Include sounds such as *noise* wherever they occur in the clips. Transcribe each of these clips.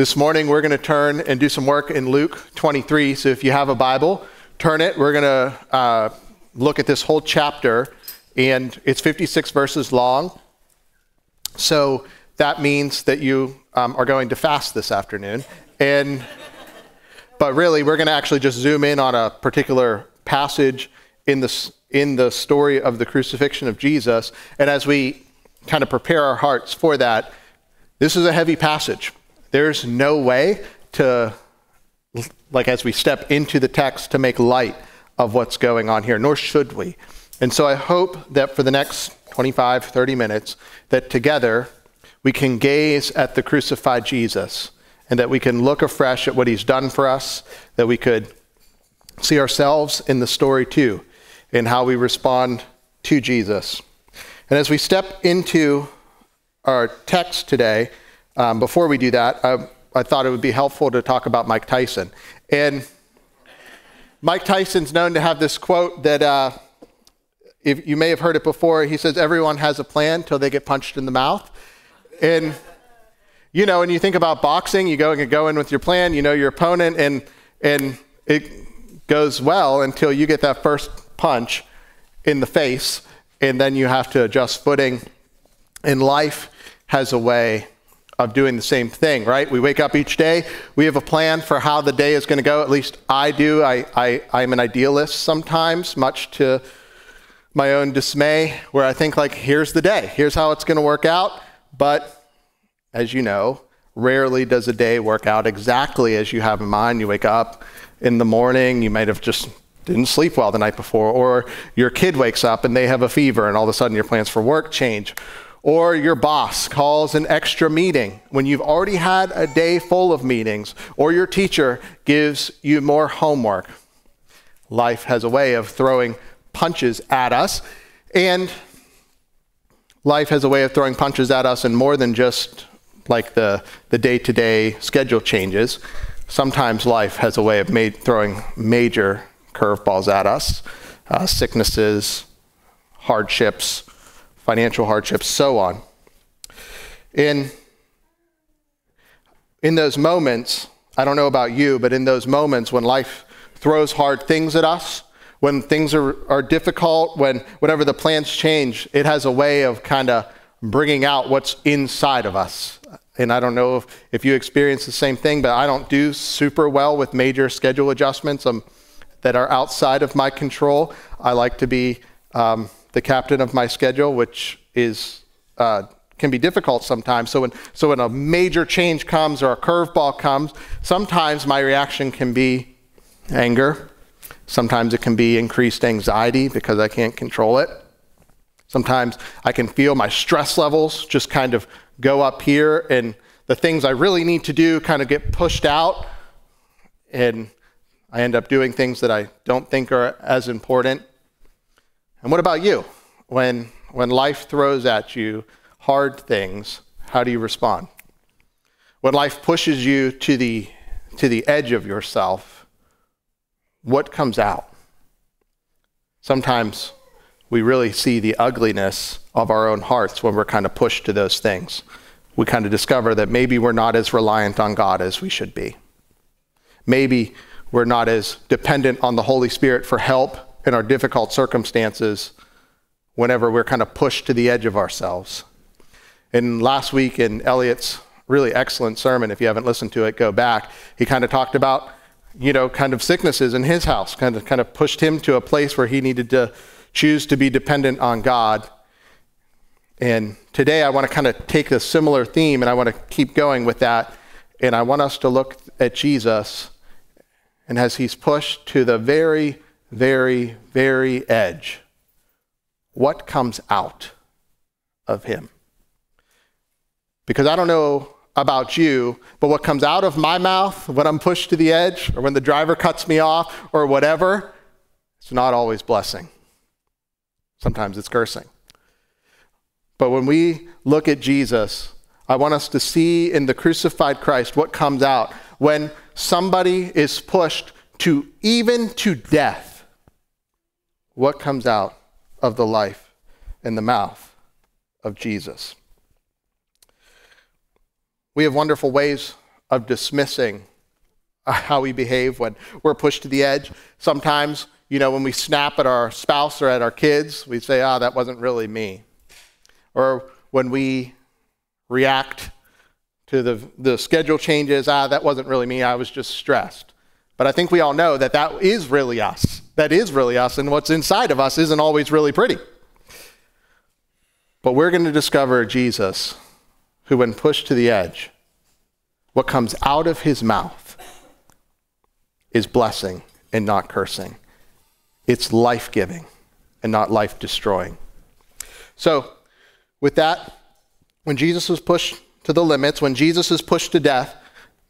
This morning, we're going to turn and do some work in Luke 23. So if you have a Bible, turn it. We're going to uh, look at this whole chapter, and it's 56 verses long. So that means that you um, are going to fast this afternoon. And but really, we're going to actually just zoom in on a particular passage in the, in the story of the crucifixion of Jesus. And as we kind of prepare our hearts for that, this is a heavy passage. There's no way to, like, as we step into the text, to make light of what's going on here, nor should we. And so I hope that for the next 25, 30 minutes, that together we can gaze at the crucified Jesus and that we can look afresh at what he's done for us, that we could see ourselves in the story too, in how we respond to Jesus. And as we step into our text today, um, before we do that, I, I thought it would be helpful to talk about Mike Tyson. And Mike Tyson's known to have this quote that uh, if you may have heard it before. He says, Everyone has a plan till they get punched in the mouth. And you know, when you think about boxing, you go and go in with your plan, you know your opponent, and and it goes well until you get that first punch in the face, and then you have to adjust footing. And life has a way of doing the same thing, right? We wake up each day, we have a plan for how the day is going to go. At least I do. I, I, I'm an idealist sometimes, much to my own dismay, where I think, like, here's the day, here's how it's going to work out. But as you know, rarely does a day work out exactly as you have in mind. You wake up in the morning, you might have just didn't sleep well the night before, or your kid wakes up and they have a fever, and all of a sudden your plans for work change. Or your boss calls an extra meeting when you've already had a day full of meetings, or your teacher gives you more homework. Life has a way of throwing punches at us, and life has a way of throwing punches at us and more than just like the, the day-to-day schedule changes, sometimes life has a way of made, throwing major curveballs at us, uh, sicknesses, hardships, financial hardships, so on. In, in those moments, I don't know about you, but in those moments when life throws hard things at us, when things are, are difficult, when whenever the plans change, it has a way of kind of bringing out what's inside of us. And I don't know if, if you experience the same thing, but I don't do super well with major schedule adjustments um, that are outside of my control. I like to be um, the captain of my schedule, which is uh, can be difficult sometimes. So when so when a major change comes or a curveball comes, sometimes my reaction can be anger. Sometimes it can be increased anxiety because I can't control it. Sometimes I can feel my stress levels just kind of go up here, and the things I really need to do kind of get pushed out, and I end up doing things that I don't think are as important. And what about you? When, when life throws at you hard things, how do you respond? When life pushes you to the, to the edge of yourself, what comes out? Sometimes we really see the ugliness of our own hearts when we're kind of pushed to those things. We kind of discover that maybe we're not as reliant on God as we should be. Maybe we're not as dependent on the Holy Spirit for help in our difficult circumstances whenever we're kind of pushed to the edge of ourselves. And last week in Elliot's really excellent sermon, if you haven't listened to it, go back. He kind of talked about, you know, kind of sicknesses in his house, kind of kind of pushed him to a place where he needed to choose to be dependent on God. And today I want to kind of take a similar theme and I want to keep going with that. And I want us to look at Jesus and as he's pushed to the very, very, very edge, what comes out of him? Because I don't know about you, but what comes out of my mouth when I'm pushed to the edge or when the driver cuts me off or whatever, it's not always blessing. Sometimes it's cursing. But when we look at Jesus, I want us to see in the crucified Christ what comes out when somebody is pushed to even to death. What comes out of the life and the mouth of Jesus? We have wonderful ways of dismissing how we behave when we're pushed to the edge. Sometimes, you know, when we snap at our spouse or at our kids, we say, ah, oh, that wasn't really me. Or when we react to the, the schedule changes, ah, that wasn't really me, I was just stressed. But I think we all know that that is really us. That is really us, and what's inside of us isn't always really pretty. But we're going to discover Jesus, who, when pushed to the edge, what comes out of his mouth is blessing and not cursing. It's life giving and not life destroying. So, with that, when Jesus was pushed to the limits, when Jesus is pushed to death,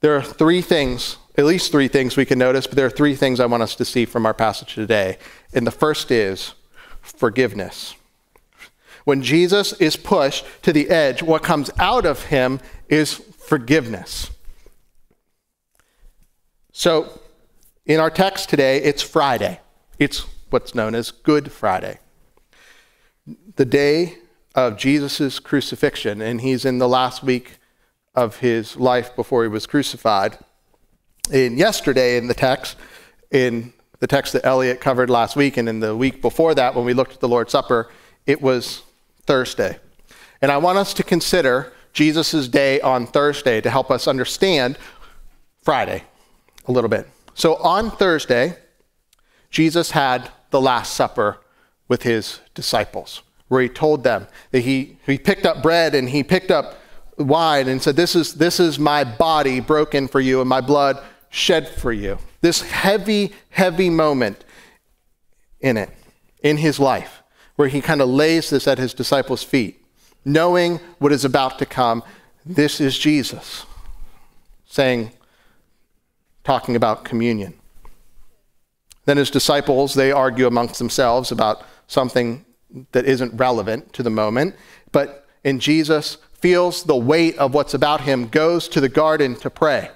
there are three things, at least three things we can notice, but there are three things I want us to see from our passage today. And the first is forgiveness. When Jesus is pushed to the edge, what comes out of him is forgiveness. So, in our text today, it's Friday. It's what's known as Good Friday. The day of Jesus' crucifixion, and he's in the last week of his life before he was crucified. In yesterday in the text, in the text that Elliot covered last week, and in the week before that, when we looked at the Lord's Supper, it was Thursday. And I want us to consider Jesus' day on Thursday to help us understand Friday a little bit. So on Thursday, Jesus had the Last Supper with his disciples where he told them that he, he picked up bread and he picked up wine and said, this is, this is my body broken for you and my blood shed for you. This heavy, heavy moment in it, in his life, where he kind of lays this at his disciples' feet, knowing what is about to come. This is Jesus saying, talking about communion. Then his disciples, they argue amongst themselves about something that isn't relevant to the moment. But in Jesus feels the weight of what's about him, goes to the garden to pray.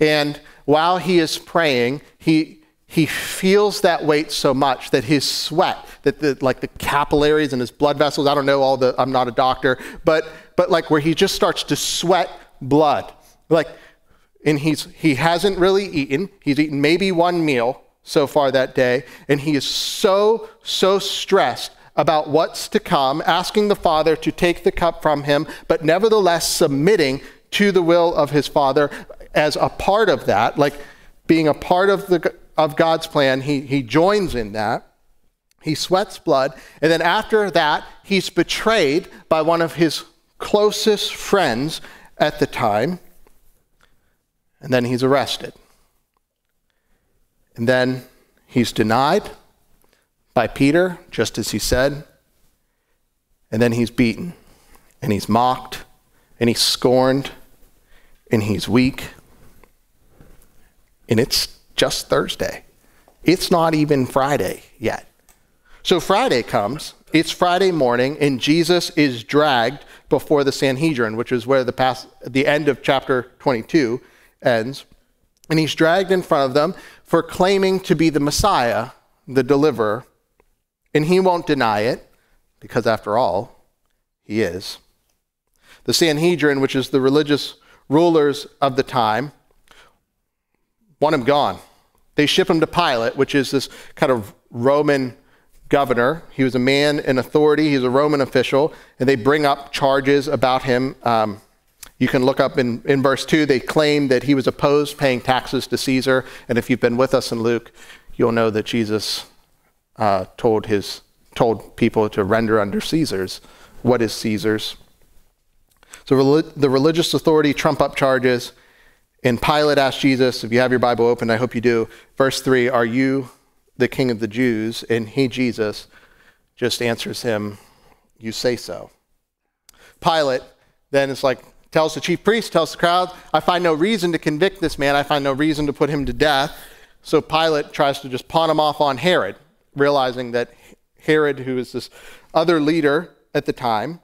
And while he is praying, he he feels that weight so much that his sweat, that the, like the capillaries and his blood vessels, I don't know all the, I'm not a doctor, but, but like where he just starts to sweat blood. Like, and he's, he hasn't really eaten. He's eaten maybe one meal so far that day. And he is so, so stressed about what's to come, asking the Father to take the cup from him, but nevertheless submitting to the will of his Father as a part of that, like being a part of, the, of God's plan. He, he joins in that. He sweats blood. And then after that, he's betrayed by one of his closest friends at the time. And then he's arrested. And then he's denied by Peter, just as he said. And then he's beaten, and he's mocked, and he's scorned, and he's weak. And it's just Thursday. It's not even Friday yet. So Friday comes, it's Friday morning, and Jesus is dragged before the Sanhedrin, which is where the, past, the end of chapter 22 ends. And he's dragged in front of them for claiming to be the Messiah, the deliverer and he won't deny it, because after all, he is. The Sanhedrin, which is the religious rulers of the time, want him gone. They ship him to Pilate, which is this kind of Roman governor. He was a man in authority, he's a Roman official, and they bring up charges about him. Um, you can look up in, in verse 2, they claim that he was opposed paying taxes to Caesar. And if you've been with us in Luke, you'll know that Jesus uh, told his told people to render under Caesar's. What is Caesar's? So the religious authority trump up charges. And Pilate asked Jesus, if you have your Bible open, I hope you do. Verse 3 Are you the king of the Jews? And he, Jesus, just answers him, You say so. Pilate then is like, tells the chief priest, tells the crowd, I find no reason to convict this man. I find no reason to put him to death. So Pilate tries to just pawn him off on Herod realizing that Herod, who is this other leader at the time,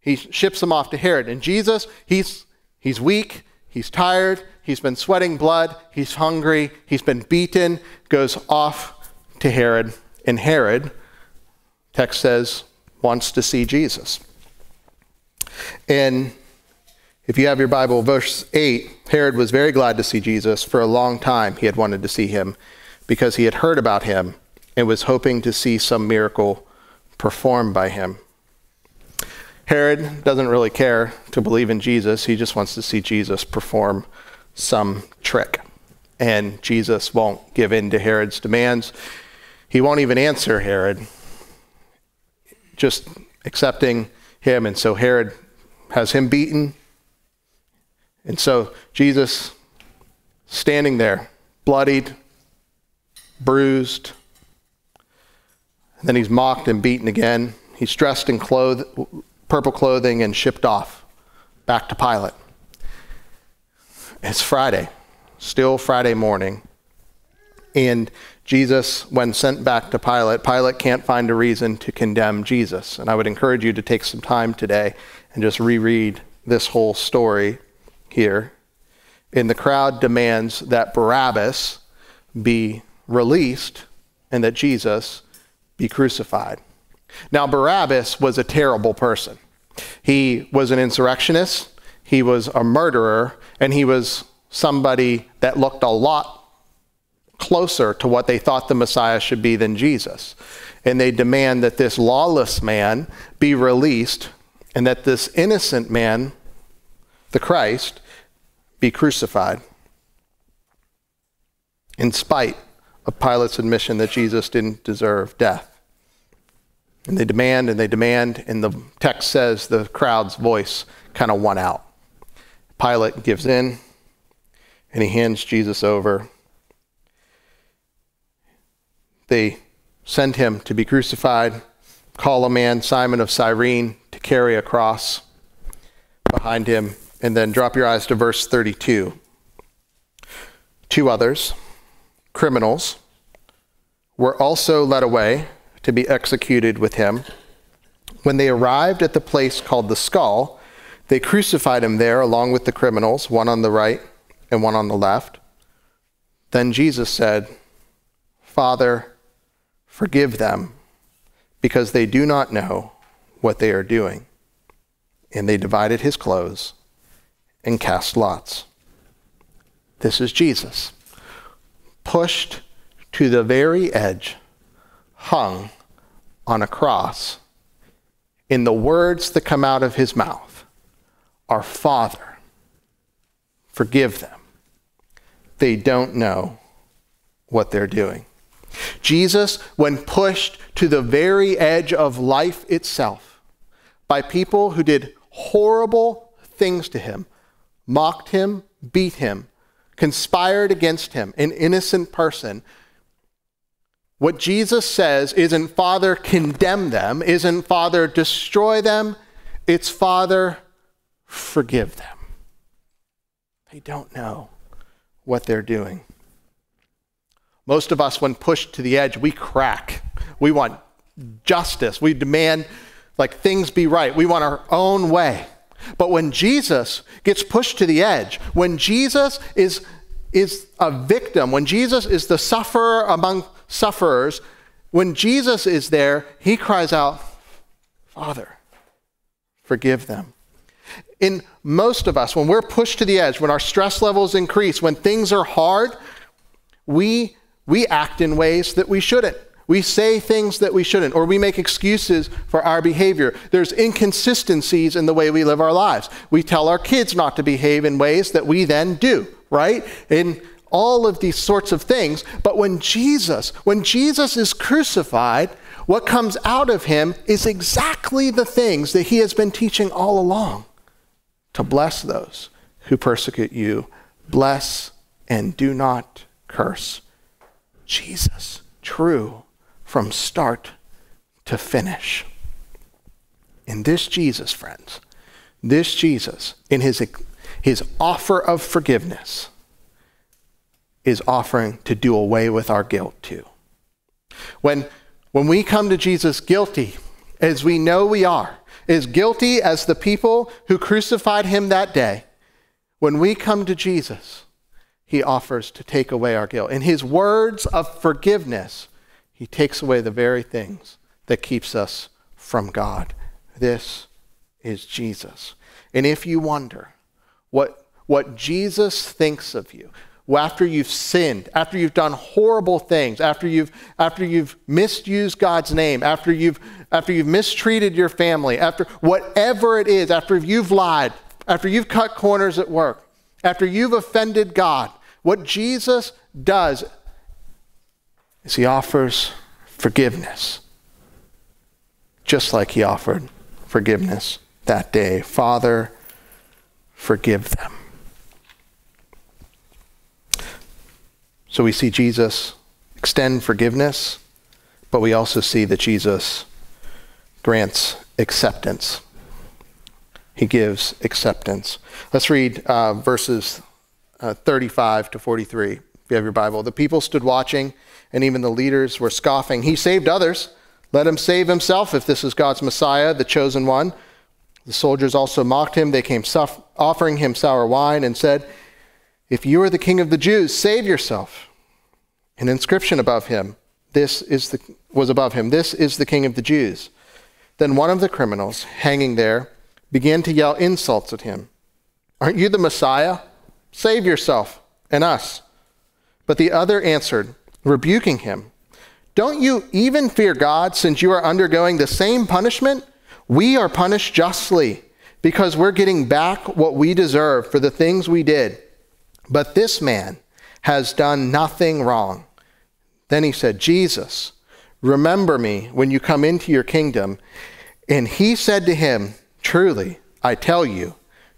he ships him off to Herod. And Jesus, he's, he's weak, he's tired, he's been sweating blood, he's hungry, he's been beaten, goes off to Herod. And Herod, text says, wants to see Jesus. And If you have your Bible, verse 8 Herod was very glad to see Jesus. For a long time, he had wanted to see him because he had heard about him and was hoping to see some miracle performed by him. Herod doesn't really care to believe in Jesus, he just wants to see Jesus perform some trick. And Jesus won't give in to Herod's demands. He won't even answer Herod, just accepting him. And so Herod has him beaten and so Jesus standing there, bloodied, bruised, then he's mocked and beaten again. He's dressed in cloth- purple clothing and shipped off back to Pilate. It's Friday, still Friday morning. And Jesus, when sent back to Pilate, Pilate can't find a reason to condemn Jesus. And I would encourage you to take some time today and just reread this whole story here, and the crowd demands that Barabbas be released and that Jesus be crucified. Now, Barabbas was a terrible person. He was an insurrectionist, he was a murderer, and he was somebody that looked a lot closer to what they thought the Messiah should be than Jesus. And they demand that this lawless man be released and that this innocent man, the Christ, be crucified, in spite of Pilate's admission that Jesus didn't deserve death. And they demand and they demand, and the text says the crowd's voice kind of won out. Pilate gives in and he hands Jesus over. They send him to be crucified, call a man, Simon of Cyrene, to carry a cross behind him and then drop your eyes to verse 32. Two others, criminals, were also led away to be executed with him. When they arrived at the place called the skull, they crucified him there along with the criminals, one on the right and one on the left. Then Jesus said, Father, forgive them, because they do not know what they are doing. And they divided his clothes and cast lots. This is Jesus, pushed to the very edge, hung on a cross. In the words that come out of his mouth, Our Father, forgive them. They don't know what they're doing. Jesus, when pushed to the very edge of life itself by people who did horrible things to him, mocked him, beat him, conspired against him, an innocent person. What Jesus says isn't, Father, condemn them, isn't, Father, destroy them. It's, Father, forgive them. They don't know what they're doing. Most of us, when pushed to the edge, we crack. We want justice. We demand, like, things be right. We want our own way. But when Jesus gets pushed to the edge, when Jesus is, is a victim, when Jesus is the sufferer among sufferers, when Jesus is there, he cries out, Father, forgive them. In most of us, when we're pushed to the edge, when our stress levels increase, when things are hard, we, we act in ways that we shouldn't. We say things that we shouldn't, or we make excuses for our behavior. There's inconsistencies in the way we live our lives. We tell our kids not to behave in ways that we then do, right? In all of these sorts of things. But when Jesus, when Jesus is crucified, what comes out of him is exactly the things that he has been teaching all along to bless those who persecute you, bless and do not curse. Jesus, true from start to finish. And this Jesus, friends, this Jesus, in his, his offer of forgiveness, is offering to do away with our guilt too. When, when we come to Jesus guilty, as we know we are, as guilty as the people who crucified him that day, when we come to Jesus, he offers to take away our guilt. In his words of forgiveness, he takes away the very things that keeps us from God. This is Jesus. And if you wonder what, what Jesus thinks of you, after you've sinned, after you've done horrible things, after you've, after you've misused God's name, after you've, after you've mistreated your family, after whatever it is, after you've lied, after you've cut corners at work, after you've offended God, what Jesus does is he offers forgiveness, just like he offered forgiveness that day. Father, forgive them. So we see Jesus extend forgiveness, but we also see that Jesus grants acceptance. He gives acceptance. Let's read uh, verses uh, 35 to 43, if you have your Bible. The people stood watching, and even the leaders were scoffing. He saved others. Let him save himself if this is God's Messiah, the chosen one. The soldiers also mocked him. They came offering him sour wine and said, if you are the king of the Jews, save yourself. An inscription above him, this is the, was above him, this is the king of the Jews. Then one of the criminals, hanging there, began to yell insults at him. Aren't you the Messiah? Save yourself and us. But the other answered, rebuking him, Don't you even fear God since you are undergoing the same punishment? We are punished justly because we're getting back what we deserve for the things we did. But this man has done nothing wrong. Then he said, Jesus, remember me when you come into your kingdom. And he said to him, Truly, I tell you,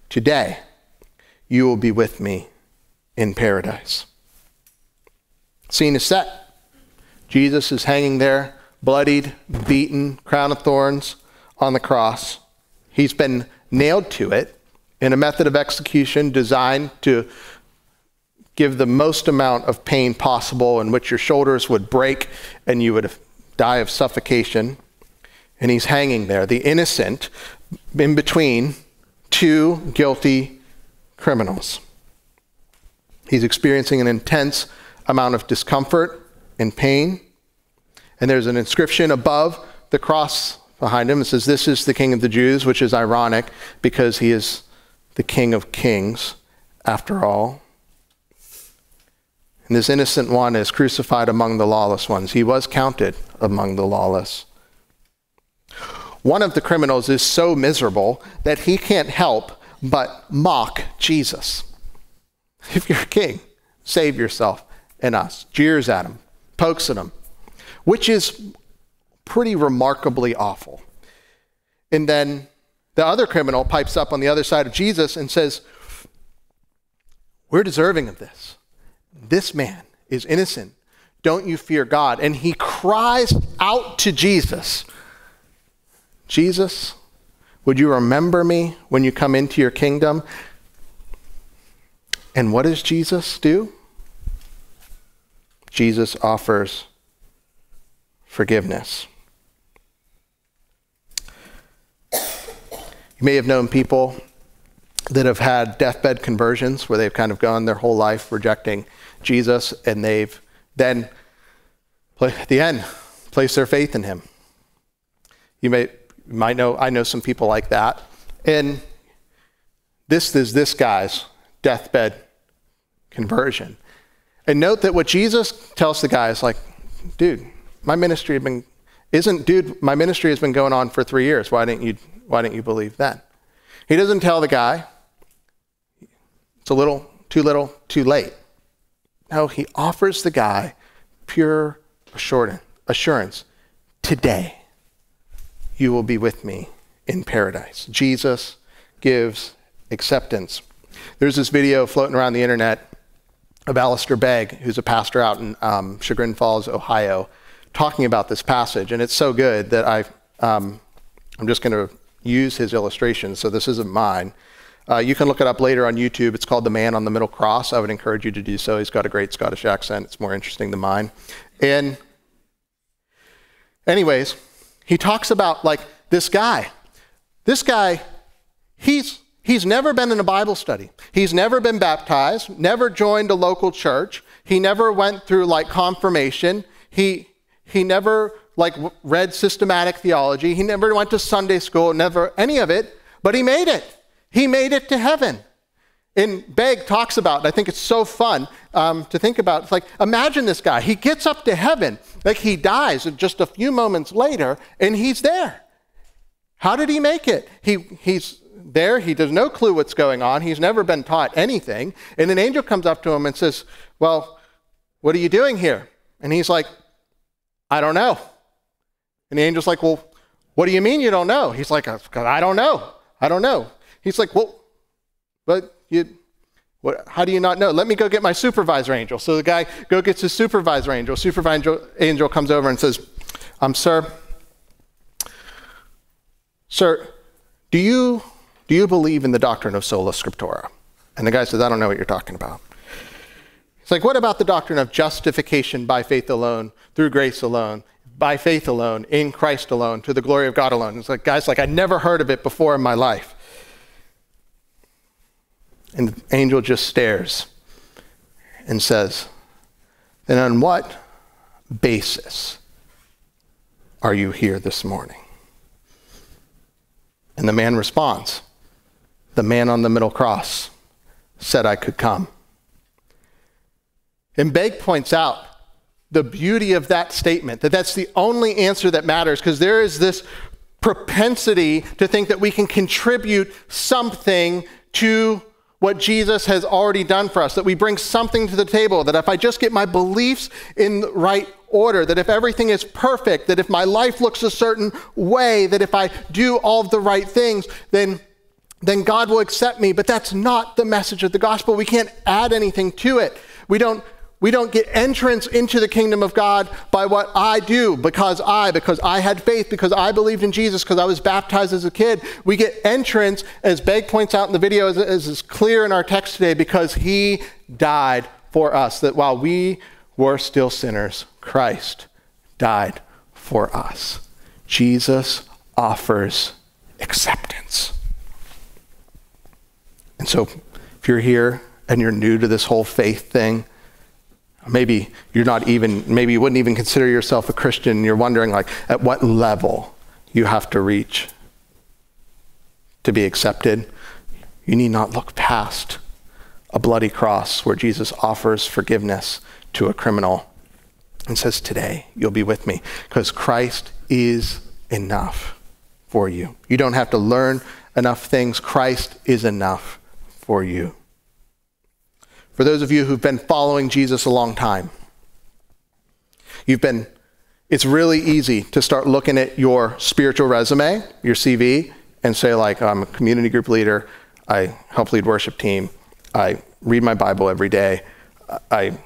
today you will be with me in paradise. Scene is set. Jesus is hanging there, bloodied, beaten, crown of thorns on the cross. He's been nailed to it in a method of execution designed to give the most amount of pain possible, in which your shoulders would break and you would die of suffocation. And he's hanging there, the innocent, in between two guilty criminals. He's experiencing an intense amount of discomfort and pain. And there's an inscription above the cross behind him. It says, This is the King of the Jews, which is ironic because he is the King of Kings after all. And this innocent one is crucified among the lawless ones. He was counted among the lawless. One of the criminals is so miserable that he can't help but mock Jesus. If you're a king, save yourself us. Jeers at him, pokes at him, which is pretty remarkably awful. And then the other criminal pipes up on the other side of Jesus and says, We're deserving of this. This man is innocent. Don't you fear God? And he cries out to Jesus Jesus, would you remember me when you come into your kingdom? And what does Jesus do? Jesus offers forgiveness. You may have known people that have had deathbed conversions where they've kind of gone their whole life rejecting Jesus, and they've then, at the end, placed their faith in him. You may you might know, I know some people like that. And this is this guy's deathbed conversion. And note that what Jesus tells the guy is like, dude, my ministry has been isn't dude, my ministry has been going on for three years. Why didn't you why didn't you believe then? He doesn't tell the guy, it's a little too little, too late. No, he offers the guy pure assurance. Today, you will be with me in paradise. Jesus gives acceptance. There's this video floating around the internet of Alistair Begg, who's a pastor out in um, Chagrin Falls, Ohio, talking about this passage. And it's so good that I, um, I'm just going to use his illustration. So this isn't mine. Uh, you can look it up later on YouTube. It's called The Man on the Middle Cross. I would encourage you to do so. He's got a great Scottish accent. It's more interesting than mine. And, anyways, he talks about like this guy. This guy, he's he's never been in a Bible study. He's never been baptized, never joined a local church. He never went through like confirmation. He he never like read systematic theology. He never went to Sunday school, never any of it, but he made it. He made it to heaven. And Begg talks about, I think it's so fun um, to think about. It's like, imagine this guy. He gets up to heaven, like he dies just a few moments later, and he's there. How did he make it? He, he's there, he has no clue what's going on, he's never been taught anything. And an angel comes up to him and says, Well, what are you doing here? And he's like, I don't know. And the angel's like, Well, what do you mean you don't know? He's like, I don't know. I don't know. He's like, Well, but you, what, how do you not know? Let me go get my supervisor angel. So the guy go gets his supervisor angel. Supervisor angel comes over and says, um, sir, sir, do you, do you believe in the doctrine of sola scriptura? And the guy says, I don't know what you're talking about. It's like, what about the doctrine of justification by faith alone, through grace alone, by faith alone, in Christ alone, to the glory of God alone? It's like, guys, like, I never heard of it before in my life. And the angel just stares and says, Then on what basis are you here this morning? And the man responds, The man on the middle cross said I could come. And Begg points out the beauty of that statement, that that's the only answer that matters, because there is this propensity to think that we can contribute something to what Jesus has already done for us, that we bring something to the table, that if I just get my beliefs in the right order, that if everything is perfect, that if my life looks a certain way, that if I do all the right things, then, then God will accept me. But that's not the message of the gospel. We can't add anything to it. We don't we don't get entrance into the kingdom of God by what I do because I, because I had faith, because I believed in Jesus, because I was baptized as a kid. We get entrance, as Begg points out in the video, as, as is clear in our text today, because he died for us. That while we were still sinners, Christ died for us. Jesus offers acceptance. And so, if you're here and you're new to this whole faith thing, Maybe you're not even, maybe you wouldn't even consider yourself a Christian. You're wondering, like, at what level you have to reach to be accepted. You need not look past a bloody cross where Jesus offers forgiveness to a criminal and says, Today you'll be with me because Christ is enough for you. You don't have to learn enough things, Christ is enough for you for those of you who've been following Jesus a long time, you've been, it's really easy to start looking at your spiritual resume, your CV, and say, like, I'm a community group leader, I help lead worship team, I read my Bible every day, I,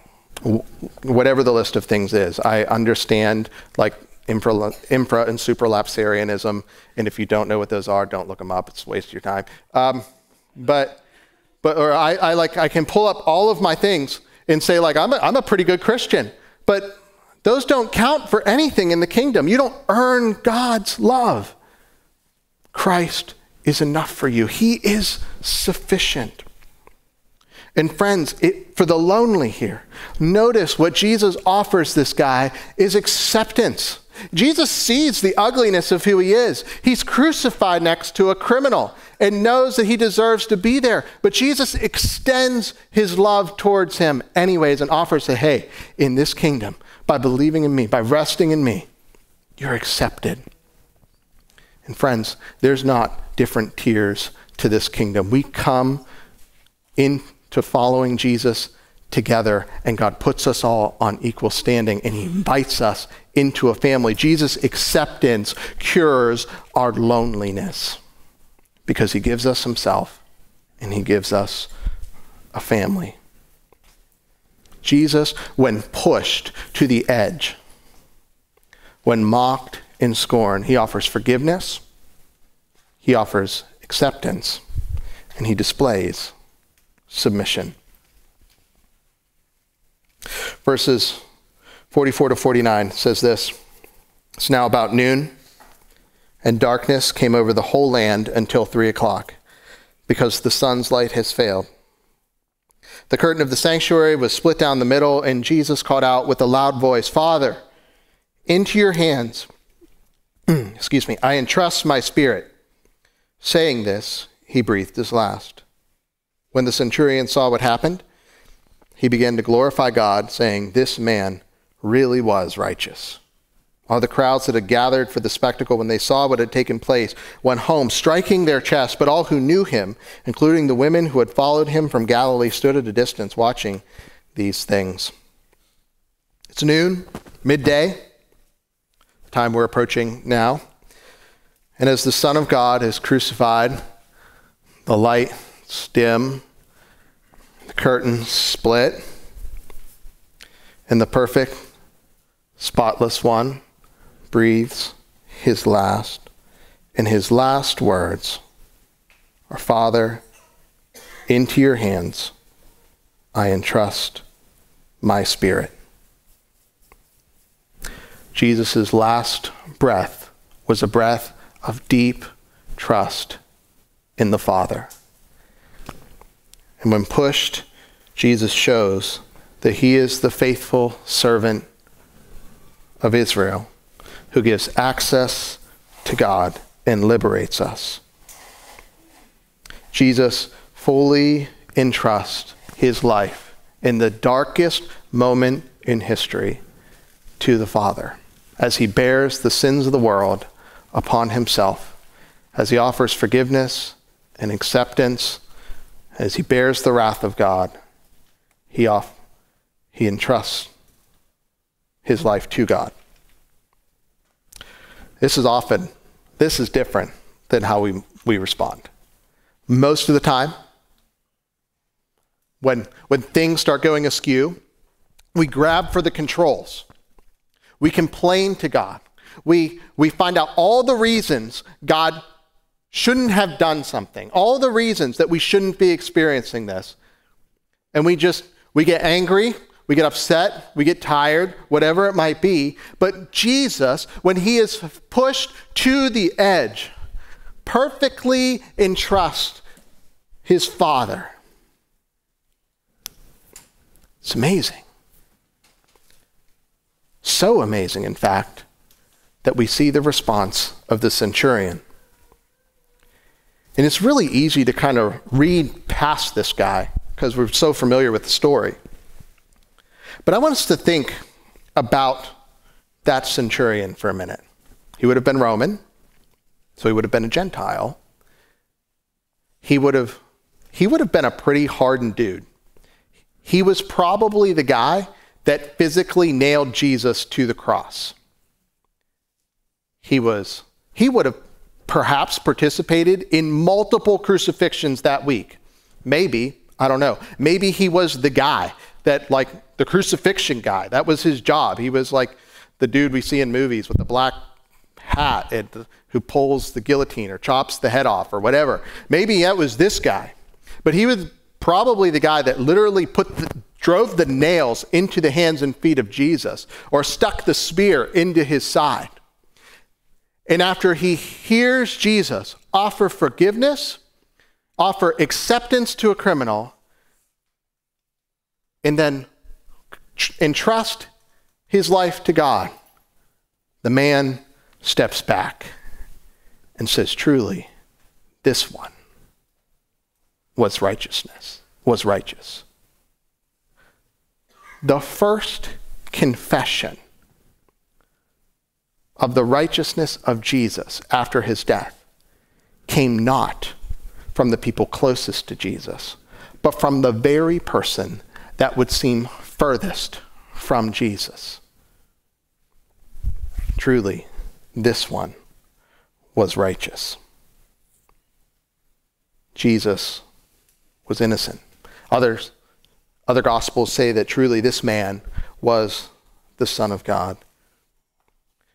whatever the list of things is, I understand, like, infra, infra and supralapsarianism. and if you don't know what those are, don't look them up, it's a waste of your time. Um, but but, or I, I, like, I can pull up all of my things and say, like, I'm a, I'm a pretty good Christian. But those don't count for anything in the kingdom. You don't earn God's love. Christ is enough for you, He is sufficient. And friends, it, for the lonely here, notice what Jesus offers this guy is acceptance. Jesus sees the ugliness of who he is. He's crucified next to a criminal and knows that he deserves to be there. But Jesus extends his love towards him anyways and offers to, hey, in this kingdom, by believing in me, by resting in me, you're accepted. And friends, there's not different tiers to this kingdom. We come into following Jesus together, and God puts us all on equal standing, and He invites us into a family. Jesus' acceptance cures our loneliness because He gives us Himself and He gives us a family. Jesus, when pushed to the edge, when mocked and scorned, He offers forgiveness, He offers acceptance, and He displays submission. Verses 44 to 49 says this It's now about noon, and darkness came over the whole land until three o'clock, because the sun's light has failed. The curtain of the sanctuary was split down the middle, and Jesus called out with a loud voice, Father, into your hands, *clears throat* excuse me, I entrust my spirit. Saying this, he breathed his last. When the centurion saw what happened, he began to glorify God, saying, This man really was righteous. All the crowds that had gathered for the spectacle when they saw what had taken place went home, striking their chests. But all who knew him, including the women who had followed him from Galilee, stood at a distance watching these things. It's noon, midday, the time we're approaching now. And as the Son of God is crucified, the light dim, the curtains split, and the perfect, spotless one breathes his last. And his last words are Father, into your hands I entrust my spirit. Jesus' last breath was a breath of deep trust in the Father. And when pushed, Jesus shows that he is the faithful servant of Israel who gives access to God and liberates us. Jesus fully entrusts his life in the darkest moment in history to the Father as he bears the sins of the world upon himself, as he offers forgiveness and acceptance, as he bears the wrath of God, he, off, he entrusts his life to God. This is often, this is different than how we, we respond. Most of the time, when, when things start going askew, we grab for the controls. We complain to God. We, we find out all the reasons God shouldn't have done something, all the reasons that we shouldn't be experiencing this. And we just, we get angry, we get upset, we get tired, whatever it might be. But Jesus, when he is pushed to the edge, perfectly entrust his Father. It's amazing. So amazing, in fact, that we see the response of the centurion. And it's really easy to kind of read past this guy because we're so familiar with the story. But I want us to think about that centurion for a minute. He would have been Roman, so he would have been a Gentile. He would have, he would have been a pretty hardened dude. He was probably the guy that physically nailed Jesus to the cross. He was, he would have perhaps participated in multiple crucifixions that week. Maybe, I don't know. Maybe he was the guy that, like, the crucifixion guy. That was his job. He was like the dude we see in movies with the black hat and who pulls the guillotine or chops the head off or whatever. Maybe that was this guy. But he was probably the guy that literally put the, drove the nails into the hands and feet of Jesus or stuck the spear into his side. And after he hears Jesus offer forgiveness, offer acceptance to a criminal, and then entrust his life to God, the man steps back and says, Truly, this one was righteousness, was righteous. The first confession of the righteousness of Jesus after his death came not from the people closest to Jesus, but from the very person that would seem furthest from Jesus. Truly, this one was righteous. Jesus was innocent. Others other gospels say that truly this man was the Son of God.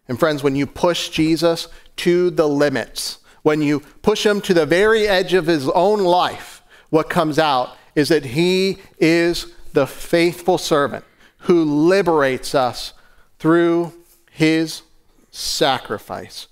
And friends, when you push Jesus to the limits, when you push him to the very edge of his own life, what comes out is that he is the faithful servant who liberates us through his sacrifice.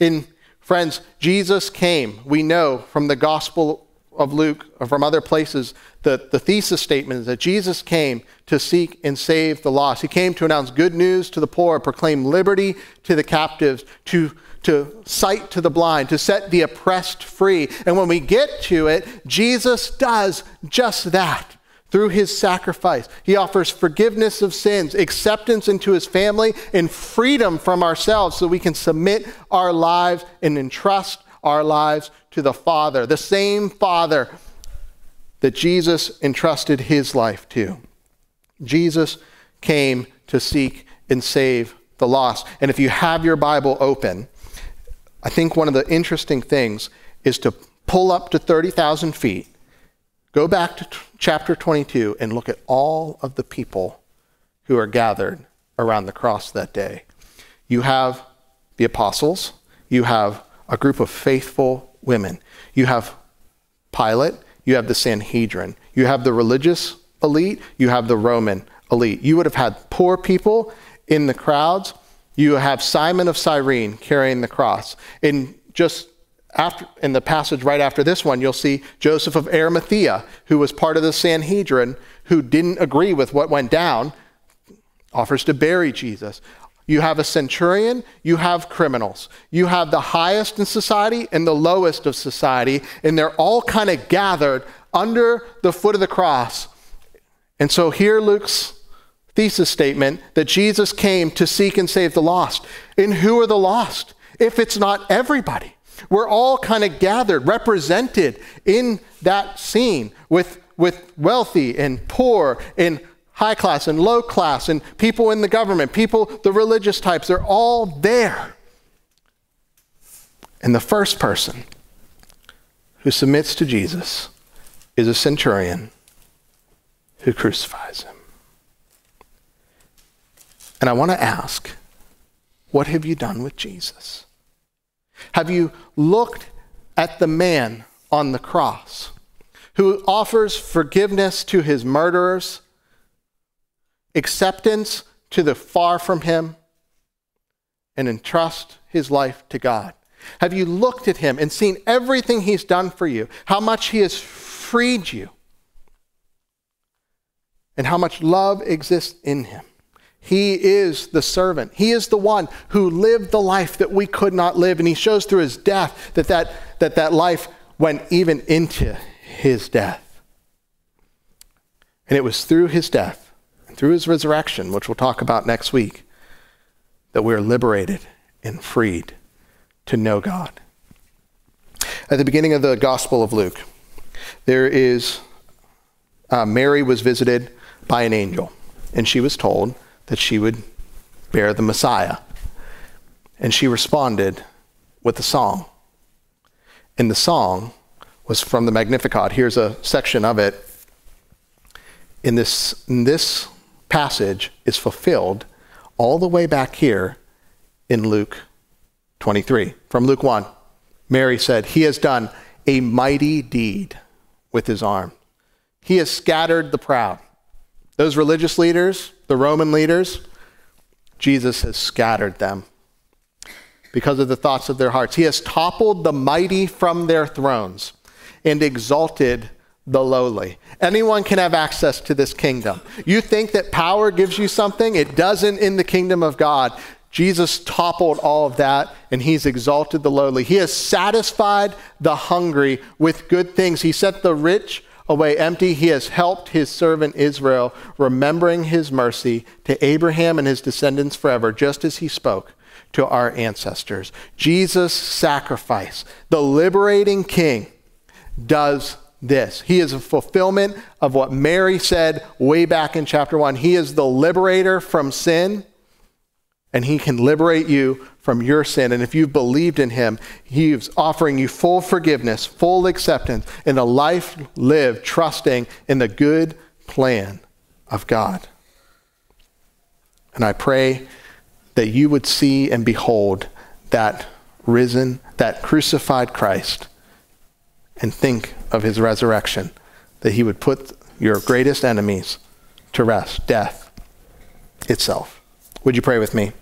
In friends, Jesus came, we know from the gospel of Luke or from other places, the, the thesis statement is that Jesus came to seek and save the lost. He came to announce good news to the poor, proclaim liberty to the captives, to, to sight to the blind, to set the oppressed free. And when we get to it, Jesus does just that through his sacrifice. He offers forgiveness of sins, acceptance into his family, and freedom from ourselves so we can submit our lives and entrust our lives to the Father, the same Father that Jesus entrusted his life to. Jesus came to seek and save the lost. And if you have your Bible open, I think one of the interesting things is to pull up to 30,000 feet, go back to chapter 22, and look at all of the people who are gathered around the cross that day. You have the apostles, you have a group of faithful women, you have Pilate, you have the Sanhedrin, you have the religious elite, you have the Roman elite. You would have had poor people in the crowds. You have Simon of Cyrene carrying the cross. In just after, in the passage right after this one, you'll see Joseph of Arimathea, who was part of the Sanhedrin, who didn't agree with what went down, offers to bury Jesus. You have a centurion, you have criminals. You have the highest in society and the lowest of society, and they're all kind of gathered under the foot of the cross. And so here Luke's thesis statement that Jesus came to seek and save the lost. And who are the lost? If it's not everybody. We're all kind of gathered, represented in that scene with, with wealthy and poor and high class and low class and people in the government, people, the religious types, they're all there. And the first person who submits to Jesus is a centurion who crucifies him. And I want to ask, what have you done with Jesus? Have you looked at the man on the cross who offers forgiveness to his murderers, acceptance to the far from him, and entrust his life to God? Have you looked at him and seen everything he's done for you, how much he has freed you, and how much love exists in him? He is the servant. He is the one who lived the life that we could not live. And he shows through his death that that, that, that life went even into his death. And it was through his death through his resurrection, which we'll talk about next week, that we're liberated and freed to know God. At the beginning of the Gospel of Luke, there is uh, Mary was visited by an angel, and she was told that she would bear the Messiah. And she responded with a song. And the song was from the Magnificat. Here's a section of it. In this, in this passage is fulfilled all the way back here in Luke 23. From Luke 1, Mary said, He has done a mighty deed with his arm. He has scattered the proud. Those religious leaders, the Roman leaders, Jesus has scattered them because of the thoughts of their hearts. He has toppled the mighty from their thrones and exalted the lowly. Anyone can have access to this kingdom. You think that power gives you something? It doesn't in the kingdom of God. Jesus toppled all of that and he's exalted the lowly. He has satisfied the hungry with good things. He set the rich away empty. He has helped his servant Israel, remembering his mercy to Abraham and his descendants forever, just as he spoke to our ancestors. Jesus' sacrifice, the liberating king, does this. He is a fulfillment of what Mary said way back in chapter 1. He is the liberator from sin, and he can liberate you from your sin. And if you've believed in him, he's offering you full forgiveness, full acceptance, and a life lived trusting in the good plan of God. And I pray that you would see and behold that risen, that crucified Christ, and think of his resurrection, that he would put your greatest enemies to rest, death itself. Would you pray with me?